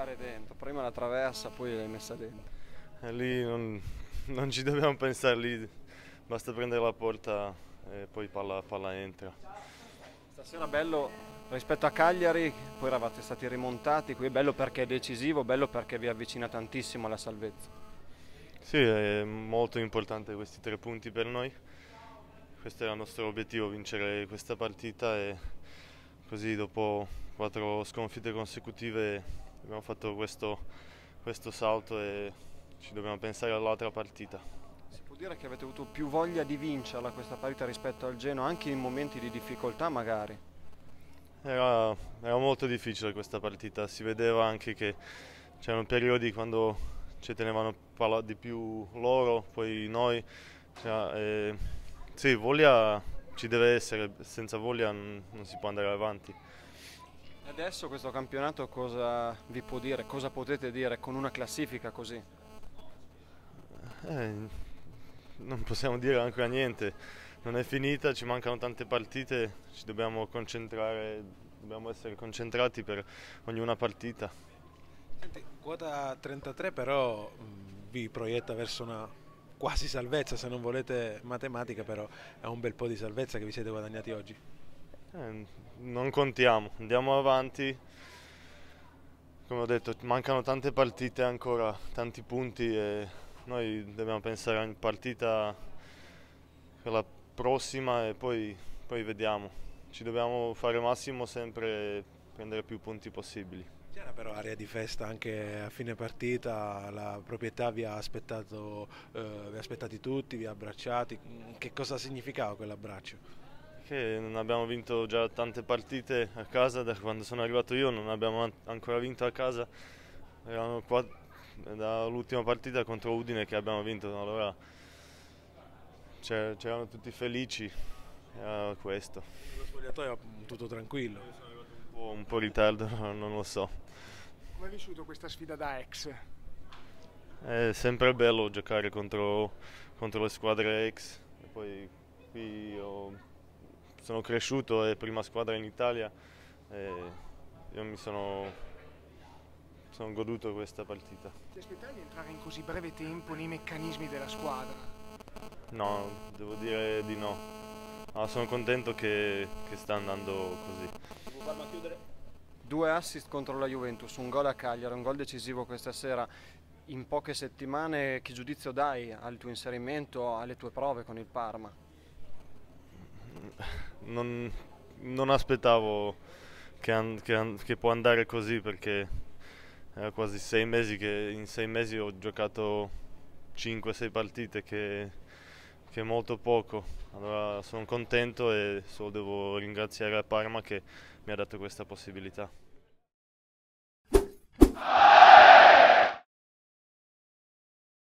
buttare dentro, prima la traversa, poi l'hai messa dentro. E lì non, non ci dobbiamo pensare, lì basta prendere la porta e poi palla, palla entra. Stasera bello rispetto a Cagliari, poi eravate stati rimontati, qui è bello perché è decisivo, bello perché vi avvicina tantissimo alla salvezza. Sì, è molto importante questi tre punti per noi. Questo era il nostro obiettivo, vincere questa partita e così dopo quattro sconfitte consecutive abbiamo fatto questo, questo salto e ci dobbiamo pensare all'altra partita. Si può dire che avete avuto più voglia di vincerla questa partita rispetto al Genoa, anche in momenti di difficoltà magari? Era, era molto difficile questa partita, si vedeva anche che c'erano periodi quando ci tenevano di più loro, poi noi. Cioè, eh, sì, voglia ci deve essere, senza voglia non, non si può andare avanti. Adesso questo campionato cosa vi può dire, cosa potete dire con una classifica così? Eh, non possiamo dire ancora niente, non è finita, ci mancano tante partite, ci dobbiamo concentrare, dobbiamo essere concentrati per ognuna partita. Senti, quota 33 però vi proietta verso una quasi salvezza, se non volete matematica, però è un bel po' di salvezza che vi siete guadagnati oggi. Eh, non contiamo, andiamo avanti. Come ho detto, mancano tante partite ancora, tanti punti e noi dobbiamo pensare a una partita per la prossima e poi, poi vediamo. Ci dobbiamo fare massimo sempre prendere più punti possibili. C'era però aria di festa anche a fine partita, la proprietà vi ha, aspettato, eh, vi ha aspettati tutti, vi ha abbracciati, che cosa significava quell'abbraccio? Che non abbiamo vinto già tante partite a casa, da quando sono arrivato io non abbiamo ancora vinto a casa, erano qua dall'ultima partita contro Udine che abbiamo vinto, allora c'erano tutti felici, era questo. Lo spogliatoio tutto tranquillo? Un po', un po' in ritardo, non lo so. Come hai vissuto questa sfida da ex? È sempre bello giocare contro, contro le squadre ex. E poi qui ho, sono cresciuto, è prima squadra in Italia e io mi sono, sono goduto questa partita. Ti aspettavi di entrare in così breve tempo nei meccanismi della squadra? No, devo dire di no. Ma sono contento che, che sta andando così. Due assist contro la Juventus, un gol a Cagliari, un gol decisivo questa sera. In poche settimane che giudizio dai al tuo inserimento, alle tue prove con il Parma? Non, non aspettavo che, che, che, può andare così perché era quasi sei mesi che in sei mesi ho giocato 5-6 partite che, che, è molto poco. Allora sono contento e solo devo ringraziare a Parma che mi ha dato questa possibilità.